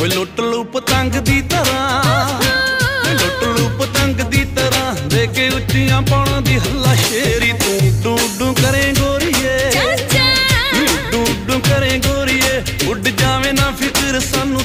ਓਏ ਲੁੱਟ ਲੂ ਪਤੰਗ ਦੀ ਤਰ੍ਹਾਂ। ਓਏ ਲੁੱਟ ਲੂ ਪਤੰਗ ਦੀ ਤਰ੍ਹਾਂ। ਦੇ ਕੇ ਉੱਚੀਆਂ ਪਾਉਣ ਦੀ ਹੱਲਾ ਸ਼ੇਰੀ। ਤੂੰ ਡੂ ਡੂ ਕਰੇ ਗੋਰੀਏ। ਚਾਚਾ ਡੂ ਡੂ ਕਰੇ ਗੋਰੀਏ। ਉੱਡ ਜਾਵੇ ਨਾ ਫਿਕਰ ਸਾਨੂੰ